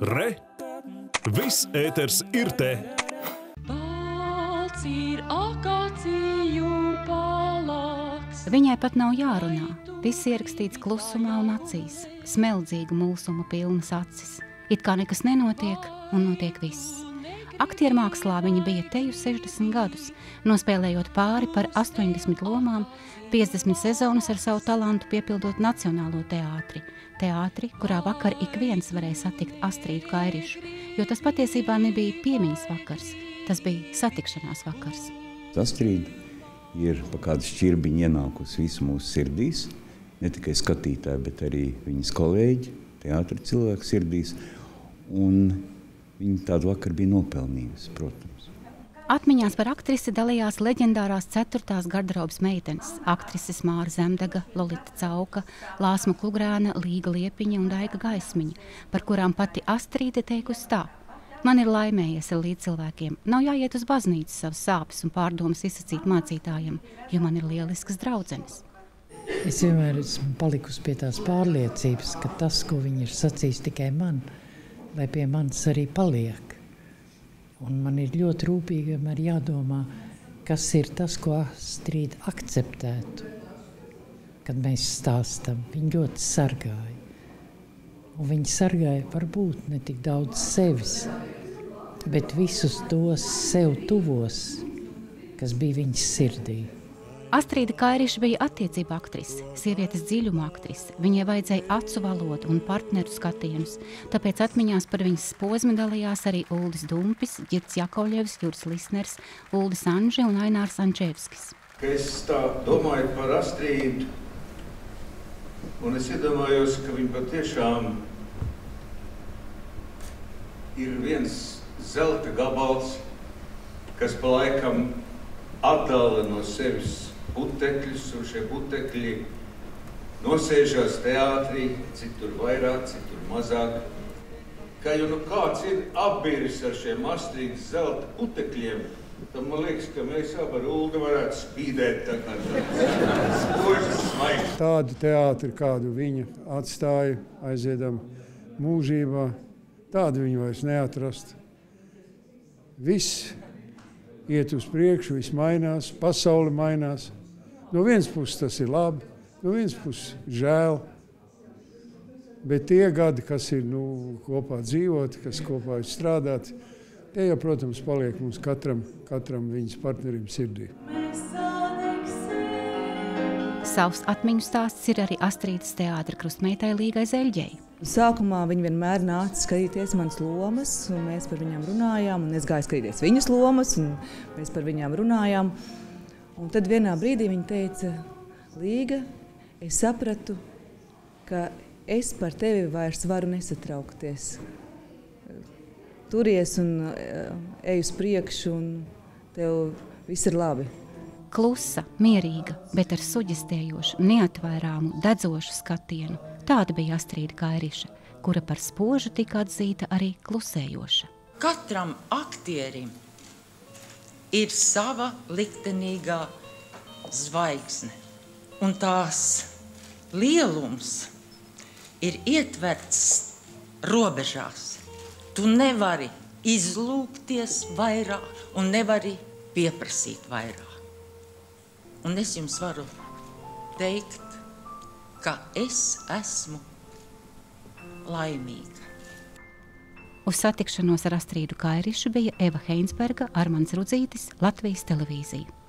Re! Viss ēters ir te! Balts ir akāciju palaks. Viņai pat nav jārunā. Viss ierakstīts klusumā un acīs, smeldzīgu mulsuma pilnas acis. It kā nekas nenotiek, un notiek viss. Aktieru mākslā viņa bija teju 60 gadus, nospēlējot pāri par 80 lomām, 50 sezonas ar savu talantu piepildot Nacionālo teātri. Teātri, kurā vakar ik viens varēja satikt Astrīdu Kairišu, jo tas patiesībā nebija piemiņas vakars, tas bija satikšanās vakars. Astrīda ir pa kādu šķirbiņu ienākusi visu mūsu sirdīs, ne tikai skatītāji, bet arī viņas kolēģi, teātra cilvēku sirdīs. Un viņa tādu vakaru bija nopelnījusi, protams. Atmiņās par aktrisi dalījās leģendārās ceturtās garderobas meitenes - aktrises Māra Zemdega, Lolita Cauka, Lāsma Klugrēna, Līga Liepiņa un Daiga Gaismiņa, par kurām pati Astrīde teikusi tā. Man ir laimējies ar līdzcilvēkiem. Nav jāiet uz baznīcu savas sāpes un pārdomas izsacīt mācītājiem, jo man ir lieliskas draudzenes. Es vienmēr esmu palikusi pie tās pārliecības, ka tas, ko viņi ir sacījis tikai man, lai pie manis arī paliek. Un man ir ļoti rūpīgi jādomā, kas ir tas, ko strīd akceptētu. Kad mēs stāstam, viņi ļoti sargāja. Un viņi sargāja varbūt ne tik daudz sevis, bet visus tos sev tuvos, kas bija viņas sirdī. Astrīda Kairiša bija attiecība aktrise, sievietes dziļuma aktrise. Viņai vajadzēja acu valodu un partneru skatienus, tāpēc atmiņās par viņas posmu dalījās arī Uldis Dumpis, Girts Jakovļevs, Juris Lisners, Uldis Anži un Ainārs Ančevskis. Es tā domāju par Astrīdu, un es iedomājos, ka viņa patiešām ir viens zelta gabals, kas pa laikam atdala no sevis putekļus, un šie putekļi nosēžās teātrī, citur vairāk, citur mazāk. Kā jau nu kāds ir apbiris ar šiem astrīgas zelta putekļiem, tad man liekas, ka mēs abi ar Uldu varētu spīdēt tā kā tāds spožas smaigs. Tādu teātri, kādu viņa atstāja aiziedam mūžībā, tādu viņu vairs neatrast. Viss iet uz priekšu, viss mainās, pasaule mainās. No vienas puses tas ir labi, no vienas puses žēl. Bet tie gadi, kas ir nu, kopā dzīvoti, kas kopā ir strādāti, tie jau, protams, paliek mums katram, katram viņas partnerim sirdī. Savs atmiņu stāsts ir arī Astrīdas teātra krustmeitai Līgai Zeļģei. Sākumā viņi vienmēr nāca skatīties manas lomas, un mēs par viņām runājām. Es gāju skatīties viņas lomas, un mēs par viņām runājām. Un tad vienā brīdī viņa teica, Līga, es sapratu, ka es par tevi vairs varu nesatraukties. Turies un uh, ej uz priekšu, un tev viss ir labi. Klusa, mierīga, bet ar suģistējošu, neatvairāmu, dedzošu skatienu. Tāda bija Astrīda Kairiša, kura par spožu tika atzīta arī klusējoša. Katram aktierim ir sava liktenīgā zvaigzne, un tās lielums ir ietverts robežās. Tu nevari izlūkties vairāk un nevari pieprasīt vairāk. Un es jums varu teikt, ka es esmu laimīga. Uz satikšanos ar Astrīdu Kairišu bija Eva Heinsberga, Armāns Rudzītis, Latvijas televīzija.